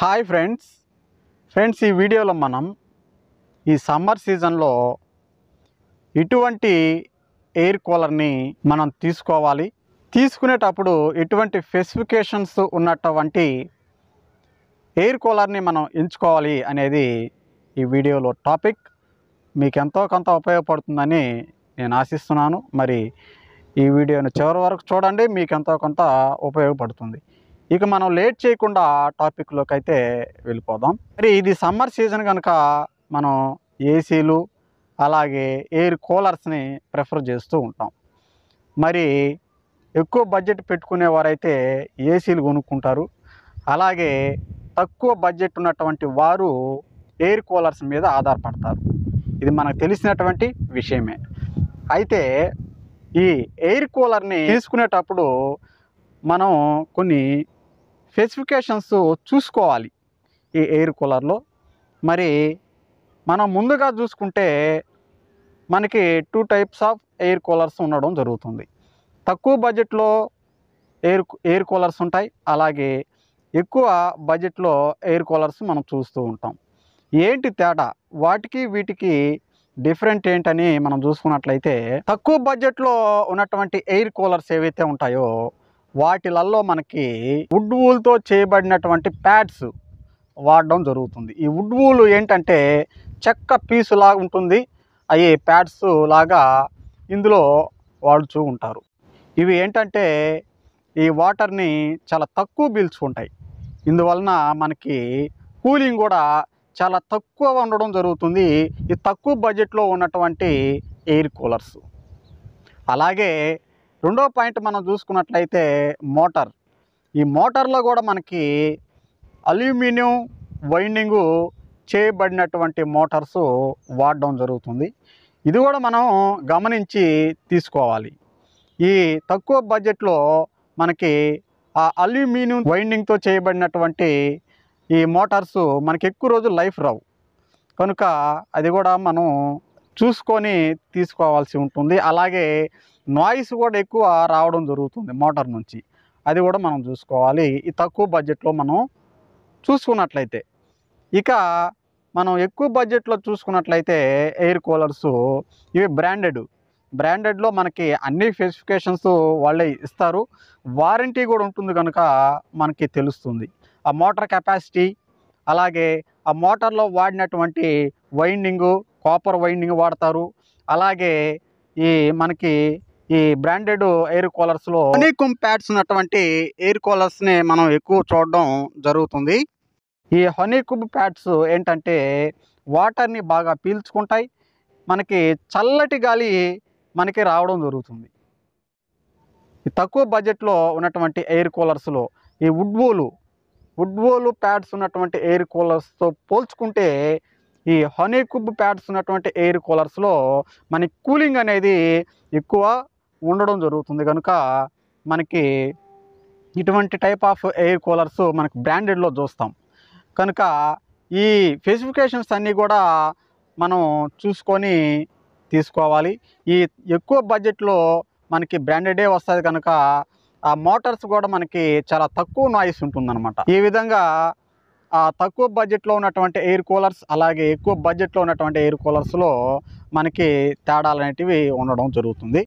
Hi friends. Friends ఈ వీడియోలో మనం ఈ సమ్మర్ సీజన్లో ఇటువంటి ఎయిర్ కూలర్ని మనం తీసుకోవాలి. తీసుకునేటప్పుడు ఎటువంటి స్పెసిఫికేషన్స్ ఉన్నటువంటి ఎయిర్ కూలర్ని మనం ఎంచుకోవాలి అనేది ఈ వీడియోలో టాపిక్. మీకు ఎంతో కొంత ఉపయోగపడుతుందని నేను ఆశిస్తున్నాను. మరి ఈ వీడియోని చివరి వరకు చూడండి మీకు ఎంతో కొంత ఉపయోగపడుతుంది. ఇక మనం లేట్ చేయకుండా టాపిక్లోకి అయితే వెళ్ళిపోదాం. మరి ఇది సమ్మర్ సీజన్ కనుక మనం ఏసీలు అలాగే ఎయిర్ కూలర్స్ని ప్రిఫర్ చేస్తూ ఉంటాం. మరి ఎక్కువ బడ్జెట్ పెట్టుకునేవారైతే ఏసీలు కొనుక్కుంటారు. అలాగే తక్కువ బడ్జెట్ ఉన్నటువంటి వారు ఎయిర్ కూలర్స్ మీద ఆధారపడతారు. ఇది మనకు తెలిసినటువంటి విషయమే. అయితే ఈ ఎయిర్ కూలర్ని తీసుకునేటప్పుడు మనం కొన్ని స్పెసిఫికేషన్స్ చూసుకోవాలి ఈ ఎయిర్ కూలర్లో. మరి మనం ముందుగా చూసుకుంటే మనకి two types of air coolers ఉండడం జరుగుతుంది. తక్కువ బడ్జెట్లో ఎయిర్ ఎయిర్ కూలర్స్ ఉంటాయి. అలాగే ఎక్కువ బడ్జెట్లో ఎయిర్ కూలర్స్ మనం చూస్తూ ఉంటాం. ఏంటి తేడా? వాటికి వీటికి డిఫరెంట్ ఏంటని మనం చూసుకున్నట్లయితే తక్కువ బడ్జెట్లో ఉన్నటువంటి ఎయిర్ కూలర్స్ ఏవైతే ఉంటాయో వాటిలల్లో మనకి వుడ్ వూల్తో చేయబడినటువంటి ప్యాడ్స్ వాడడం జరుగుతుంది. ఈ వుడ్ వూల్ ఏంటంటే చెక్క పీసు లాగా ఉంటుంది. అవి ప్యాడ్స్ లాగా ఇందులో వాడుతూ ఉంటారు. ఇవి ఏంటంటే ఈ వాటర్ని చాలా తక్కువ పీల్చుకుంటాయి. ఇందువలన మనకి కూలింగ్ కూడా చాలా తక్కువ ఉండడం జరుగుతుంది. ఈ తక్కువ బడ్జెట్లో ఉన్నటువంటి ఎయిర్ కూలర్స్. అలాగే రెండో పాయింట్ మనం చూసుకున్నట్లయితే మోటార్. ఈ మోటార్లో కూడా మనకి అల్యూమినియం వైండింగు చేయబడినటువంటి మోటార్స్ వాడడం జరుగుతుంది. ఇది కూడా మనం గమనించి తీసుకోవాలి. ఈ తక్కువ బడ్జెట్లో మనకి ఆ అల్యూమినియం వైండింగ్తో చేయబడినటువంటి ఈ మోటార్స్ మనకి ఎక్కువ రోజులు లైఫ్ రావు. కనుక అది కూడా మనం చూసుకొని తీసుకోవాల్సి ఉంటుంది. అలాగే నాయిస్ కూడా ఎక్కువ రావడం జరుగుతుంది మోటార్ నుంచి. అది కూడా మనం చూసుకోవాలి. ఈ తక్కువ బడ్జెట్లో మనం చూసుకున్నట్లయితే. ఇక మనం ఎక్కువ బడ్జెట్లో చూసుకున్నట్లయితే ఎయిర్ కూలర్స్ ఇవి బ్రాండెడ్. బ్రాండెడ్లో మనకి అన్ని స్పెసిఫికేషన్స్ వాళ్ళే ఇస్తారు. వారంటీ కూడా ఉంటుంది కనుక మనకి తెలుస్తుంది. ఆ మోటార్ కెపాసిటీ అలాగే ఆ మోటార్లో వాడినటువంటి వైండింగు కాపర్ వైండింగ్ వాడతారు. అలాగే ఈ మనకి ఈ బ్రాండెడ్ ఎయిర్ కూలర్స్లో హనీకుమ్ ప్యాడ్స్ ఉన్నటువంటి ఎయిర్ కూలర్స్ని మనం ఎక్కువ చూడడం జరుగుతుంది. ఈ హనీకుమ్ ప్యాడ్స్ ఏంటంటే వాటర్ని బాగా పీల్చుకుంటాయి. మనకి చల్లటి గాలి మనకి రావడం జరుగుతుంది. ఈ తక్కువ బడ్జెట్లో ఉన్నటువంటి ఎయిర్ కూలర్స్లో ఈ వుడ్వోలు వుడ్వోలు ప్యాడ్స్ ఉన్నటువంటి ఎయిర్ కూలర్స్తో పోల్చుకుంటే ఈ హనీ కుబ్ ప్యాడ్స్ ఉన్నటువంటి ఎయిర్ కూలర్స్లో మనకి కూలింగ్ అనేది ఎక్కువ ఉండడం జరుగుతుంది. కనుక మనకి ఇటువంటి టైప్ ఆఫ్ ఎయిర్ కూలర్స్ మనకి బ్రాండెడ్లో చూస్తాం. కనుక ఈ స్పెసిఫికేషన్స్ అన్నీ కూడా మనం చూసుకొని తీసుకోవాలి. ఈ ఎక్కువ బడ్జెట్లో మనకి బ్రాండెడే వస్తుంది కనుక ఆ మోటార్స్ కూడా మనకి చాలా తక్కువ నాయిస్ ఉంటుందన్నమాట. ఈ విధంగా ఆ తక్కువ బడ్జెట్లో ఉన్నటువంటి ఎయిర్ కూలర్స్ అలాగే ఎక్కువ బడ్జెట్లో ఉన్నటువంటి ఎయిర్ కూలర్స్లో మనకి తేడాలు అనేటివి ఉండడం జరుగుతుంది.